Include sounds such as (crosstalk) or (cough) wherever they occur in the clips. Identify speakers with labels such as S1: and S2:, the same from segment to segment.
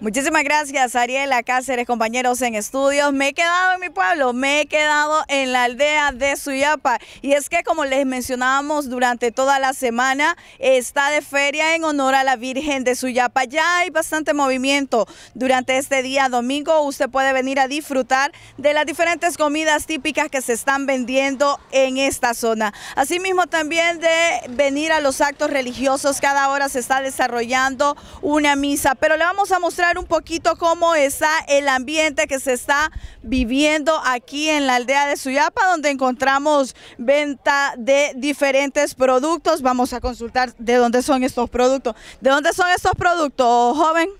S1: Muchísimas gracias, Ariela Cáceres, compañeros en estudios. Me he quedado en mi pueblo, me he quedado en la aldea de Suyapa. Y es que, como les mencionábamos durante toda la semana, está de feria en honor a la Virgen de Suyapa. Ya hay bastante movimiento durante este día domingo. Usted puede venir a disfrutar de las diferentes comidas típicas que se están vendiendo en esta zona. Asimismo, también de venir a los actos religiosos. Cada hora se está desarrollando una misa. Pero le vamos a mostrar un poquito cómo está el ambiente que se está viviendo aquí en la aldea de Suyapa, donde encontramos venta de diferentes productos. Vamos a consultar de dónde son estos productos. ¿De dónde son estos productos, joven?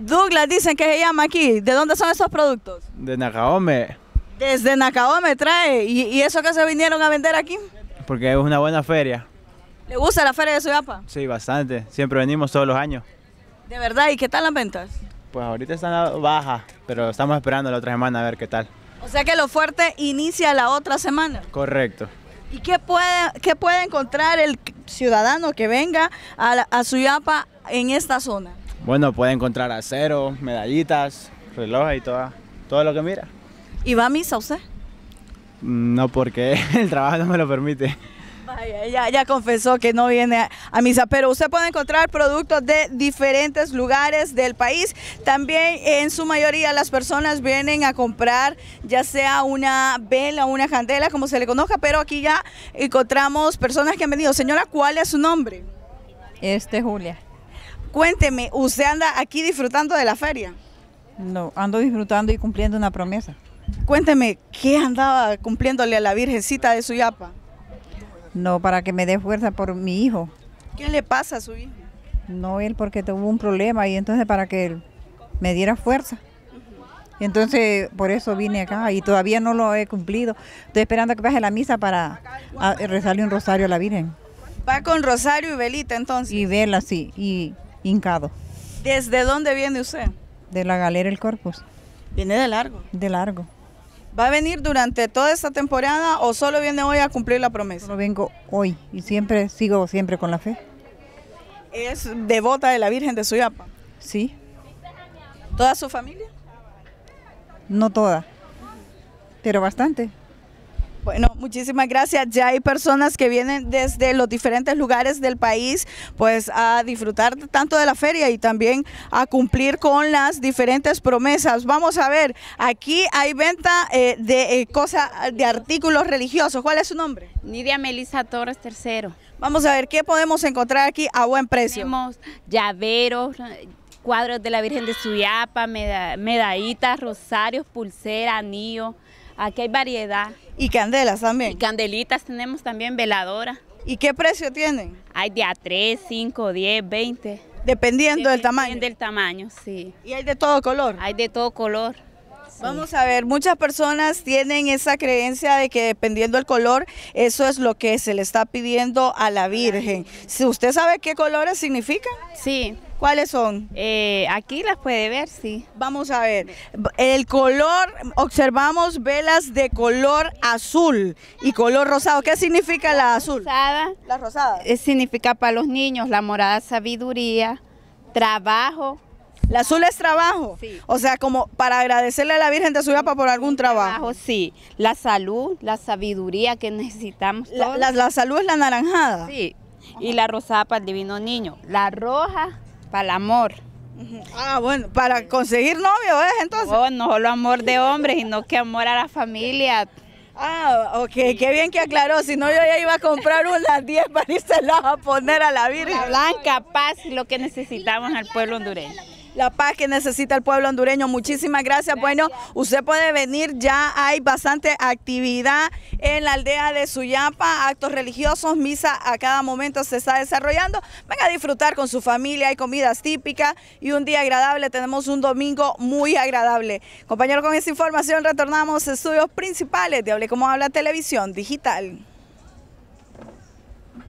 S1: Douglas dicen que se llama aquí. ¿De dónde son estos productos?
S2: De Nacaome.
S1: Desde Nacaome trae. ¿Y, ¿Y, eso que se vinieron a vender aquí?
S2: Porque es una buena feria.
S1: ¿Le gusta la feria de Suyapa?
S2: Sí, bastante. Siempre venimos todos los años.
S1: ¿De verdad? ¿Y qué tal las ventas?
S2: Pues ahorita están bajas, pero estamos esperando la otra semana a ver qué tal.
S1: O sea que lo fuerte inicia la otra semana.
S2: Correcto.
S1: ¿Y qué puede, qué puede encontrar el ciudadano que venga a, a Suyapa en esta zona?
S2: Bueno, puede encontrar acero, medallitas, relojes y todo, todo lo que mira.
S1: ¿Y va a misa usted?
S2: No, porque (laughs) el trabajo no me lo permite.
S1: Vaya, ya, ya confesó que no viene a misa, pero usted puede encontrar productos de diferentes lugares del país. También en su mayoría las personas vienen a comprar ya sea una vela o una candela, como se le conozca, pero aquí ya encontramos personas que han venido. Señora, ¿cuál es su nombre?
S3: Este, Julia.
S1: Cuénteme, ¿usted anda aquí disfrutando de la feria?
S3: No, ando disfrutando y cumpliendo una promesa.
S1: Cuénteme, ¿qué andaba cumpliéndole a la Virgencita de Suyapa?
S3: No, para que me dé fuerza por mi hijo.
S1: ¿Qué le pasa a su hijo?
S3: No, él porque tuvo un problema y entonces para que él me diera fuerza. Y entonces por eso vine acá y todavía no lo he cumplido. Estoy esperando que baje la misa para rezarle un rosario a la Virgen.
S1: Va con rosario y velita entonces.
S3: Y vela, sí, y hincado.
S1: ¿Desde dónde viene usted?
S3: De la galera El Corpus.
S1: ¿Viene de largo?
S3: De largo.
S1: ¿Va a venir durante toda esta temporada o solo viene hoy a cumplir la promesa?
S3: Solo vengo hoy y siempre sigo siempre con la fe.
S1: ¿Es devota de la Virgen de Suyapa?
S3: Sí.
S1: ¿Toda su familia?
S3: No toda, pero bastante.
S1: Bueno, muchísimas gracias. Ya hay personas que vienen desde los diferentes lugares del país pues a disfrutar tanto de la feria y también a cumplir con las diferentes promesas. Vamos a ver, aquí hay venta eh, de eh, cosas, de artículos religiosos. ¿Cuál es su nombre?
S4: Nidia Melissa Torres III.
S1: Vamos a ver qué podemos encontrar aquí a buen precio.
S4: Tenemos llaveros, cuadros de la Virgen de Suyapa, meda medallitas, rosarios, pulsera, anillo. Aquí hay variedad.
S1: ¿Y candelas también?
S4: Y candelitas tenemos también, veladoras.
S1: ¿Y qué precio tienen?
S4: Hay de a 3, 5, 10, 20.
S1: Dependiendo del tamaño.
S4: del tamaño, sí.
S1: ¿Y hay de todo color?
S4: Hay de todo color.
S1: Sí. Vamos a ver, muchas personas tienen esa creencia de que dependiendo del color, eso es lo que se le está pidiendo a la Virgen. Si usted sabe qué colores significan.
S4: Sí.
S1: ¿Cuáles son?
S4: Eh, aquí las puede ver, sí.
S1: Vamos a ver. El color, observamos velas de color azul y color rosado. ¿Qué significa la, azul?
S4: Rosada.
S1: La rosada.
S4: Eh, significa para los niños la morada sabiduría, trabajo.
S1: La azul es trabajo.
S4: Sí.
S1: O sea, como para agradecerle a la Virgen de Suyapa por algún trabajo.
S4: trabajo. Sí. La salud, la sabiduría que necesitamos.
S1: La, la, la salud es la naranjada.
S4: Sí. Y la rosada para el divino niño. La roja para el amor.
S1: Ah, bueno, para conseguir novio, ¿es entonces?
S4: No, no solo amor de hombre, sino que amor a la familia.
S1: Ah, ok, qué bien que aclaró, si no yo ya iba a comprar unas 10 para irse a poner a la Virgen.
S4: La blanca paz lo que necesitamos al pueblo hondureño
S1: la paz que necesita el pueblo hondureño. Muchísimas gracias. gracias. Bueno, usted puede venir, ya hay bastante actividad en la aldea de Suyapa, actos religiosos, misa a cada momento se está desarrollando. Venga a disfrutar con su familia, hay comidas típicas y un día agradable. Tenemos un domingo muy agradable. Compañero, con esta información retornamos a estudios principales de Hable Como Habla Televisión Digital.